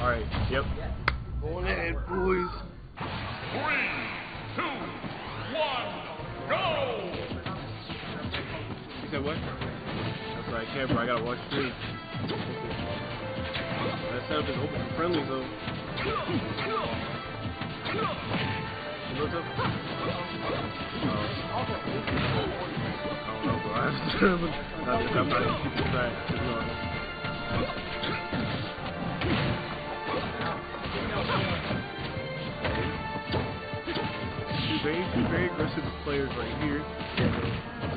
Alright, yep. Going ahead, boys. Three, two, one, go! You said what? That's right, I can't, bro. I gotta watch stream. That setup is open for friendly, though. What's up? Oh. I don't know, bro. I have to. not, I'm not very, very aggressive players right here.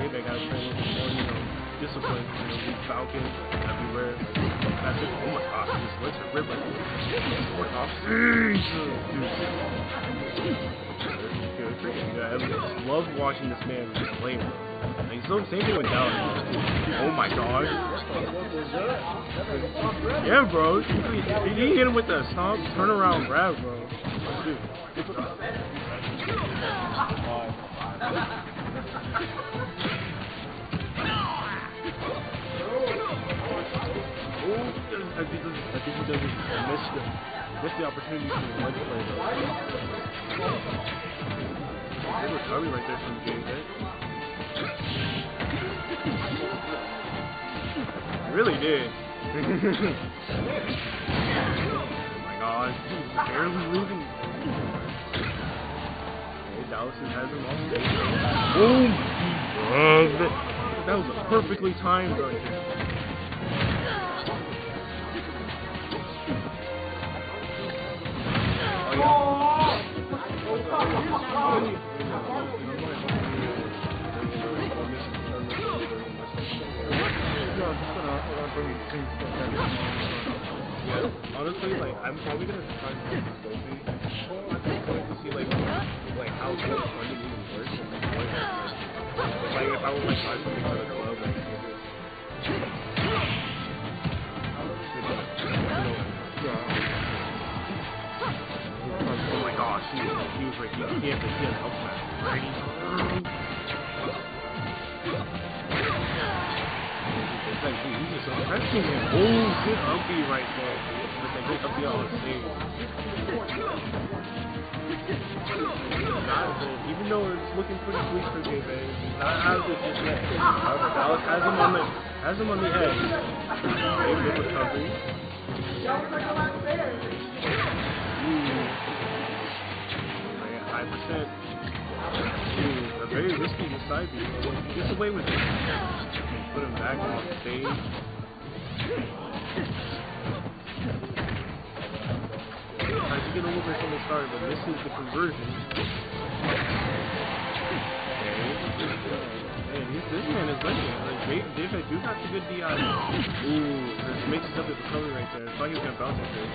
Maybe I gotta play a little more, you know, discipline. You know, these Falcons everywhere. It. Oh my gosh, this lets it rip right here. What off just love watching this man play. Like, the same thing with Dallas. Oh my gosh. Yeah, bro. He, he hit him with the stomp, turn around grab, bro. Dude. I think, this- I think he doesn't miss the, miss the opportunity to ledge play though. Good recovery right there from James, right? Really did. oh my god, barely losing. Okay, Dallas has him on stage. Boom! That was a perfectly timed right there. Yeah, honestly, like I'm probably gonna try to do Sophie. At this point to see like like like like, like I like to the like Oh my gosh, he, was here. He had the the help smash. Right? Like. Oh, right there. With a good uppy on stage. Not good. Even though it's looking pretty sweet for Jvet, out of it just yet. However, Dallas has him on the has him on the edge. Recovery. Ooh. Like, High percent. Ooh, a very risky side beat. He gets away with it. Put him back on stage. To get a from the start, but misses the conversion. Man, he's, this man is ready. Like, Dave, I do got the good DI. Ooh, this makes it up the recovery right there. I thought he was gonna bounce it there.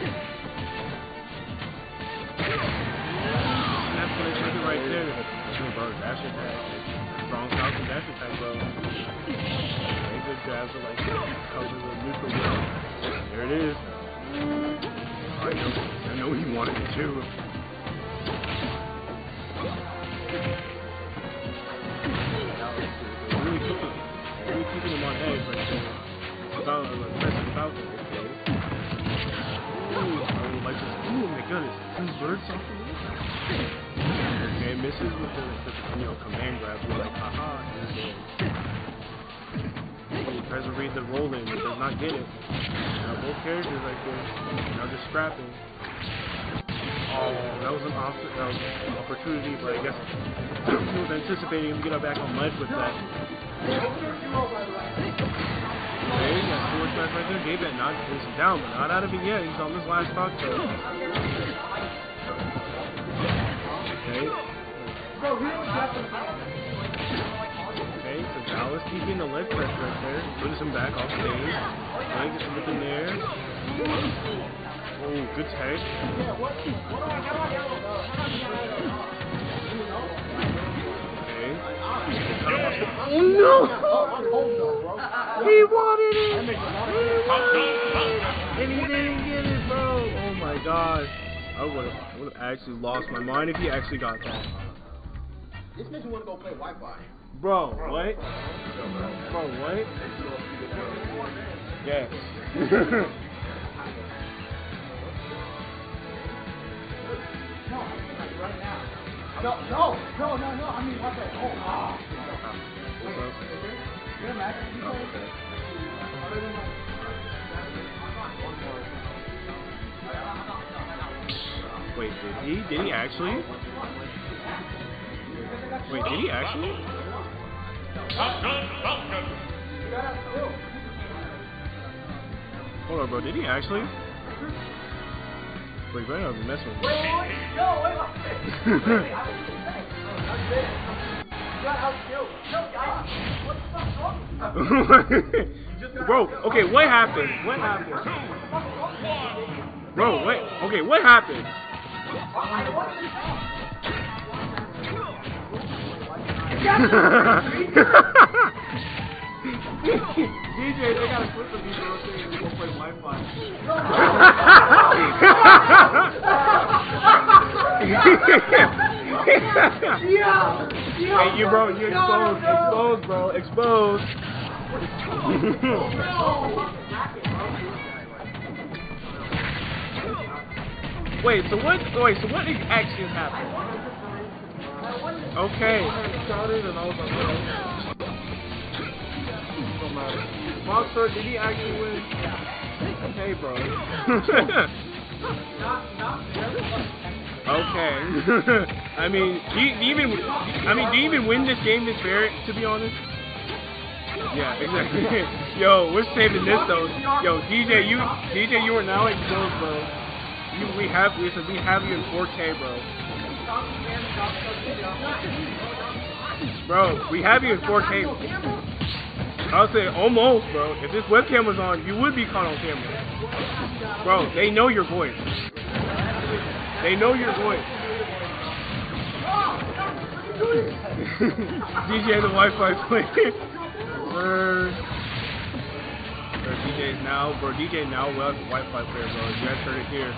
Gonna take it right there. Ooh, bro, dash attack. Strong Falcon dash attack, bro. Very good grabs to like neutral. There it is. I know, I know he wanted it too. Keeping, him on edge. Ooh, I would like to. Ooh, my goodness. This. Okay, misses with the, the you know command grab. You're like, haha. and tries to read the roll in, but does not get it. Now both characters right there. Now just scrapping. Oh, that was an opp- that was an opportunity, but I guess he was anticipating him to get back on ledge with that. Okay, got forward smash right there. That not is down, but not out of it yet. He's on this last stock though. Okay. Okay, so Dallas keeping the leg press right there. Puts him back off stage. Okay, gets him there. Oh, good tag. Okay. Oh no! He wanted it! He wanted it! And he didn't get it, bro! Oh my gosh. I would have I would have actually lost my mind if he actually got that. This makes me want to go play Wi-Fi. Bro, wait. Bro, wait. Yes. No, no, no, no, no. I mean, what the? Oh, ah. Wait, did he? Did he actually? Wait, did he actually? Hold on, bro. Did he actually? Wait, better not be messing with wait, wait, wait. No, wrong with bro, okay, what happened? What happened? Bro, wait. Okay, what happened? DJ, they gotta flip the these little things and go play Wi-Fi. hey, you bro, you exposed, exposed, bro, exposed. wait, so what? Wait, so what actually happened? Matter. Monster, did he actually win? Okay, bro. okay. I mean, do you, do you even, I mean, do you even win this game this fair? To be honest. Yeah, exactly. Yo, we're saving this though. Yo, DJ, you, DJ, you are now exposed, bro. You, we have, we have you in 4K, bro. Bro, we have you in 4K. I'll say almost, bro. If this webcam was on, you would be caught on camera. Bro, they know your voice. They know your voice. DJ the Wi-Fi player. Bro, DJ now, bro. DJ now well Wi-Fi player, bro. You guys heard it here.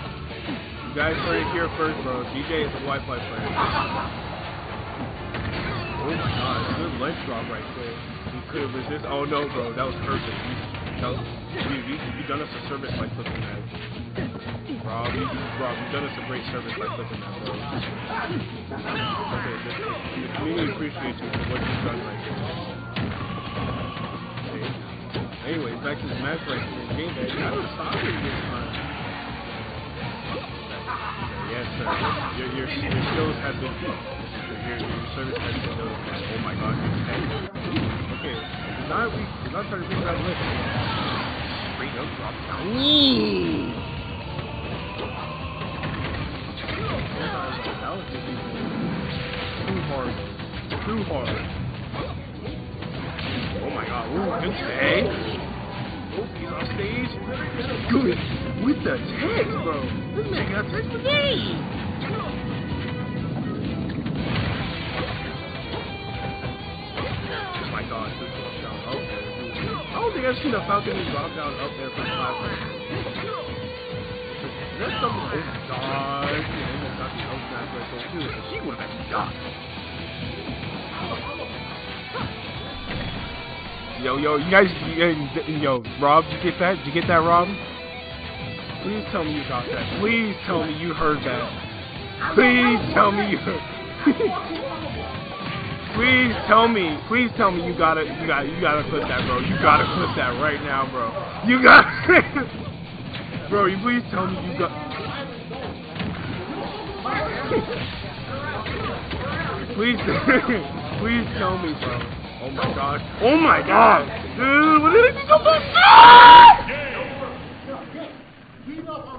You guys heard it here first, bro. DJ is a Wi-Fi player. Oh my god, good ledge drop right there. He could have resisted. Oh no, bro, that was perfect. You, that was, you, you, you done us a service by flipping that. Rob, you, Rob, you done us a great service by flipping that, bro. Okay, the, the community appreciates you for what you've done right here. Okay. Anyways, back to the match right here. Game day. I was sorry this time. Yes, sir. Your, your, your skills have been, your, your, service has been notified. Oh my god. Okay, not, we, do not try to bring that list. Straight up drop down. Ooh! That was just too hard. Too hard. Oh my god, ooh, good stay. Oh, he's on stage. Good. With the text, bro. This man got text. Oh down up there. I don't think I've seen a Falcon drop down up there for five That's something. Oh almost the too. She would have been shot. Yo, yo, you guys, yo, Rob, did you get that? Did you get that, Rob? Please tell me you got that. Please tell me you heard that. Please tell me you heard. Please tell me. Please tell me you gotta, you gotta, you gotta clip that, bro. You gotta clip that right now, bro. You got, bro. You please tell me you got. please, please tell me, bro. Oh my god. Oh my god. Dude, what did it go back?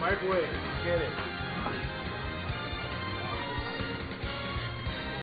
Microwave. Get it.